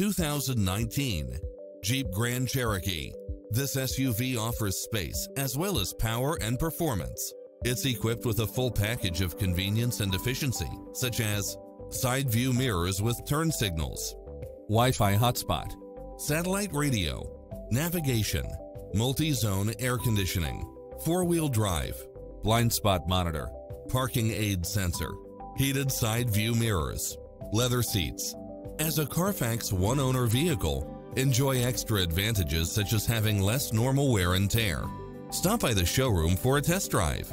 2019 Jeep Grand Cherokee. This SUV offers space as well as power and performance. It's equipped with a full package of convenience and efficiency, such as side view mirrors with turn signals, Wi-Fi hotspot, satellite radio, navigation, multi-zone air conditioning, four-wheel drive, blind spot monitor, parking aid sensor, heated side view mirrors, leather seats. As a Carfax one-owner vehicle, enjoy extra advantages such as having less normal wear and tear. Stop by the showroom for a test drive.